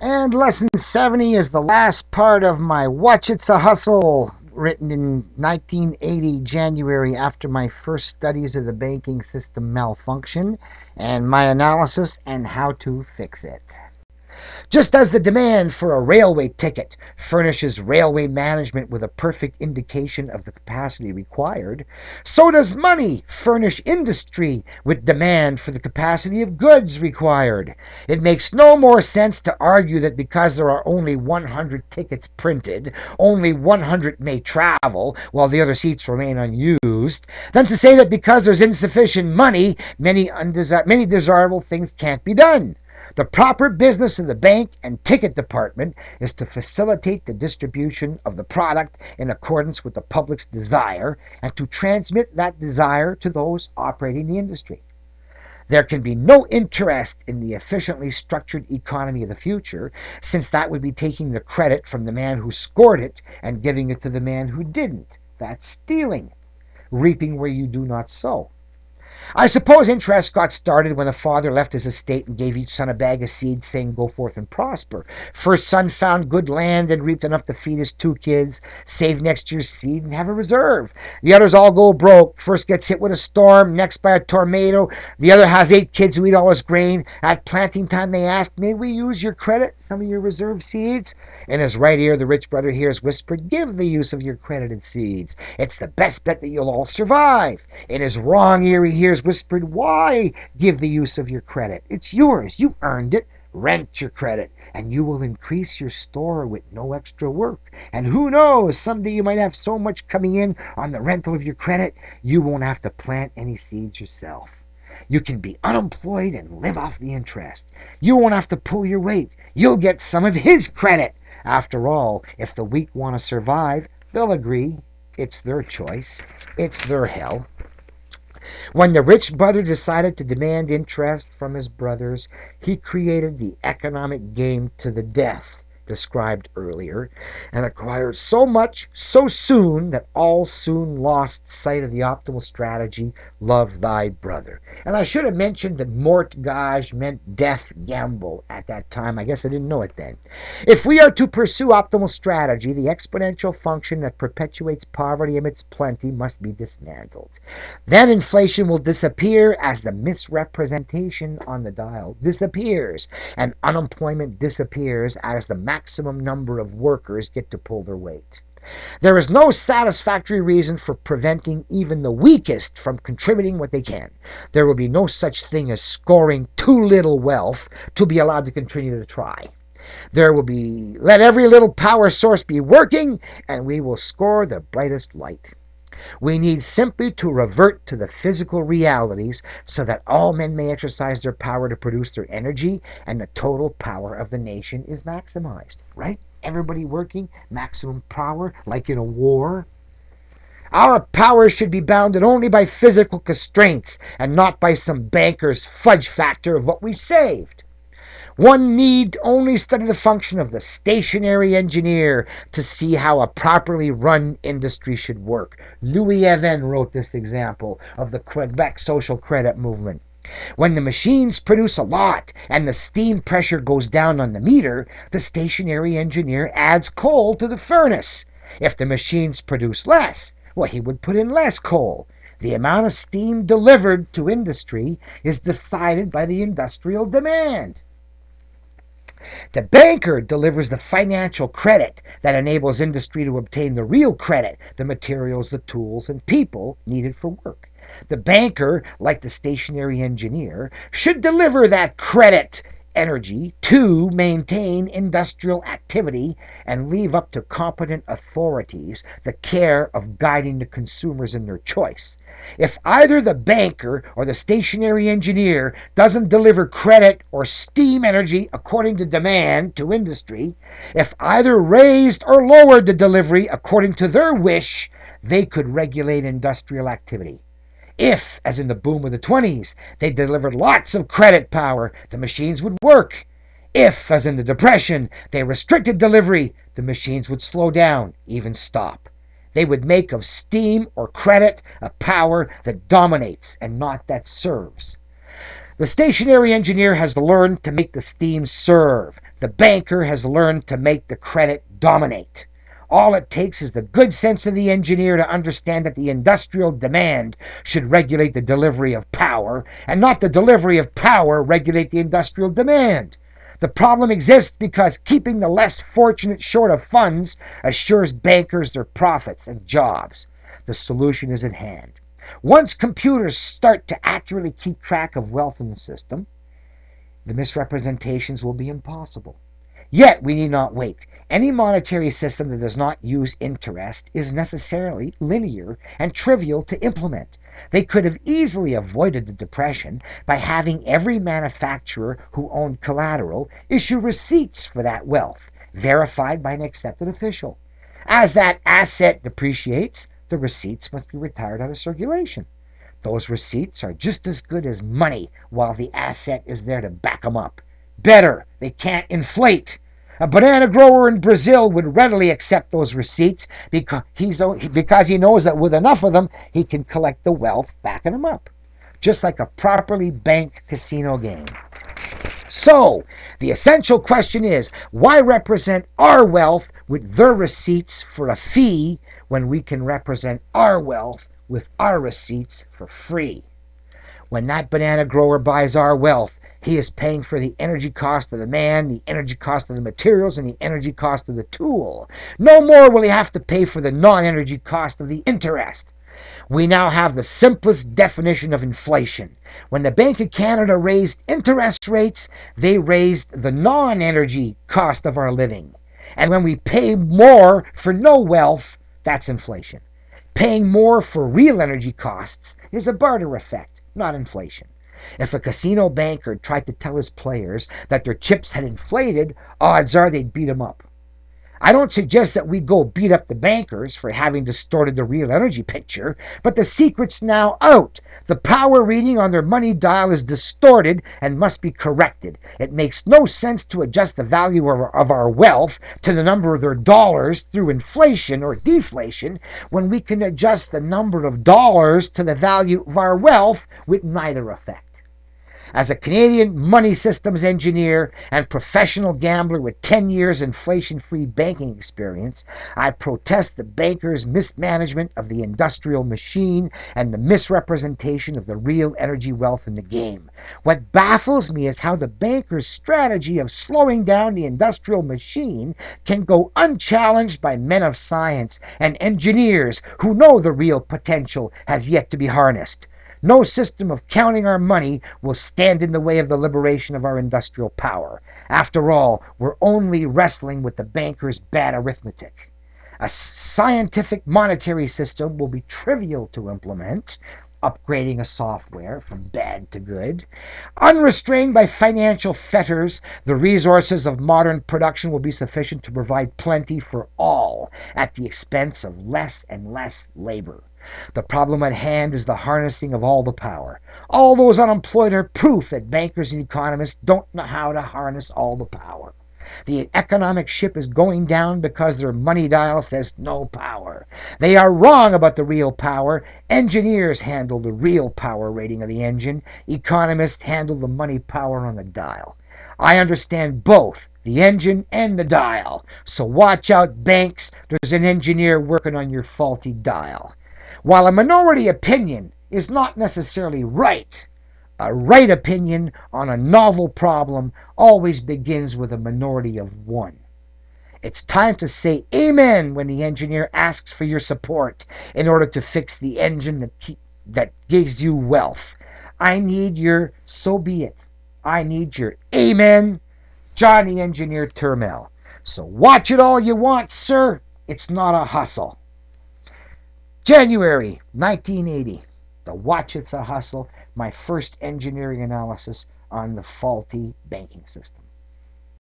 And lesson 70 is the last part of my Watch It's a Hustle, written in 1980, January, after my first studies of the banking system malfunction and my analysis and how to fix it. Just as the demand for a railway ticket furnishes railway management with a perfect indication of the capacity required, so does money furnish industry with demand for the capacity of goods required. It makes no more sense to argue that because there are only 100 tickets printed, only 100 may travel while the other seats remain unused, than to say that because there's insufficient money, many, undesir- many desirable things can't be done. The proper business of the bank and ticket department is to facilitate the distribution of the product in accordance with the public's desire and to transmit that desire to those operating the industry. There can be no interest in the efficiently structured economy of the future, since that would be taking the credit from the man who scored it and giving it to the man who didn't. That's stealing, reaping where you do not sow. I suppose interest got started when the father left his estate and gave each son a bag of seed, saying, Go forth and prosper. First son found good land and reaped enough to feed his two kids, save next year's seed, and have a reserve. The others all go broke. First gets hit with a storm, next by a tornado. The other has eight kids who eat all his grain. At planting time, they ask, May we use your credit, some of your reserve seeds? In his right ear, the rich brother hears whispered, Give the use of your credited seeds. It's the best bet that you'll all survive. In his wrong ear, he hears whispered, Why give the use of your credit? It's yours. You earned it. Rent your credit, and you will increase your store with no extra work. And who knows, someday you might have so much coming in on the rental of your credit, you won't have to plant any seeds yourself. You can be unemployed and live off the interest. You won't have to pull your weight. You'll get some of his credit. After all, if the weak want to survive, they'll agree. It's their choice. It's their hell. When the rich brother decided to demand interest from his brothers, he created the economic game to the death described earlier, and acquired so much so soon that all soon lost sight of the optimal strategy love thy brother. And I should have mentioned that mortgage meant death gamble at that time. I guess I didn't know it then. If we are to pursue optimal strategy, the exponential function that perpetuates poverty amidst plenty must be dismantled. Then inflation will disappear as the misrepresentation on the dial disappears, and unemployment disappears as the maximum number of workers get to pull their weight. There is no satisfactory reason for preventing even the weakest from contributing what they can. There will be no such thing as scoring too little wealth to be allowed to continue to try. There will be, let every little power source be working, and we will score the brightest light. We need simply to revert to the physical realities so that all men may exercise their power to produce their energy and the total power of the nation is maximized. Right? Everybody working, maximum power, like in a war. Our power should be bounded only by physical constraints and not by some banker's fudge factor of what we saved. One need only study the function of the stationary engineer to see how a properly run industry should work. Louis Even wrote this example of the Quebec social credit movement. When the machines produce a lot and the steam pressure goes down on the meter, the stationary engineer adds coal to the furnace. If the machines produce less, well, he would put in less coal. The amount of steam delivered to industry is decided by the industrial demand. The banker delivers the financial credit that enables industry to obtain the real credit, the materials, the tools, and people needed for work. The banker, like the stationary engineer, should deliver that credit energy to maintain industrial activity and leave up to competent authorities the care of guiding the consumers in their choice. If either the banker or the stationary engineer doesn't deliver credit or steam energy according to demand to industry, if either raised or lowered the delivery according to their wish, they could regulate industrial activity. If, as in the boom of the 20s, they delivered lots of credit power, the machines would work. If, as in the Depression, they restricted delivery, the machines would slow down, even stop. They would make of steam or credit a power that dominates and not that serves. The stationary engineer has learned to make the steam serve. The banker has learned to make the credit dominate. All it takes is the good sense of the engineer to understand that the industrial demand should regulate the delivery of power, and not the delivery of power regulate the industrial demand. The problem exists because keeping the less fortunate short of funds assures bankers their profits and jobs. The solution is at hand. Once computers start to accurately keep track of wealth in the system, the misrepresentations will be impossible. Yet we need not wait. Any monetary system that does not use interest is necessarily linear and trivial to implement. They could have easily avoided the Depression by having every manufacturer who owned collateral issue receipts for that wealth, verified by an accepted official. As that asset depreciates, the receipts must be retired out of circulation. Those receipts are just as good as money while the asset is there to back them up. Better, they can't inflate. A banana grower in Brazil would readily accept those receipts because, he's, because he knows that with enough of them, he can collect the wealth backing them up. Just like a properly banked casino game. So, the essential question is why represent our wealth with their receipts for a fee when we can represent our wealth with our receipts for free? When that banana grower buys our wealth, he is paying for the energy cost of the man, the energy cost of the materials, and the energy cost of the tool. No more will he have to pay for the non energy cost of the interest. We now have the simplest definition of inflation. When the Bank of Canada raised interest rates, they raised the non energy cost of our living. And when we pay more for no wealth, that's inflation. Paying more for real energy costs is a barter effect, not inflation. If a casino banker tried to tell his players that their chips had inflated, odds are they'd beat him up. I don't suggest that we go beat up the bankers for having distorted the real energy picture, but the secret's now out. The power reading on their money dial is distorted and must be corrected. It makes no sense to adjust the value of our wealth to the number of their dollars through inflation or deflation when we can adjust the number of dollars to the value of our wealth with neither effect. As a Canadian money systems engineer and professional gambler with 10 years inflation free banking experience, I protest the bankers' mismanagement of the industrial machine and the misrepresentation of the real energy wealth in the game. What baffles me is how the bankers' strategy of slowing down the industrial machine can go unchallenged by men of science and engineers who know the real potential has yet to be harnessed. No system of counting our money will stand in the way of the liberation of our industrial power. After all, we're only wrestling with the banker's bad arithmetic. A scientific monetary system will be trivial to implement, upgrading a software from bad to good. Unrestrained by financial fetters, the resources of modern production will be sufficient to provide plenty for all at the expense of less and less labor. The problem at hand is the harnessing of all the power. All those unemployed are proof that bankers and economists don't know how to harness all the power. The economic ship is going down because their money dial says no power. They are wrong about the real power. Engineers handle the real power rating of the engine, economists handle the money power on the dial. I understand both the engine and the dial. So watch out, banks. There's an engineer working on your faulty dial. While a minority opinion is not necessarily right, a right opinion on a novel problem always begins with a minority of one. It's time to say amen when the engineer asks for your support in order to fix the engine that, keep, that gives you wealth. I need your so be it. I need your amen, Johnny Engineer Turmel. So watch it all you want, sir. It's not a hustle. January 1980. The Watch It's a Hustle, my first engineering analysis on the faulty banking system.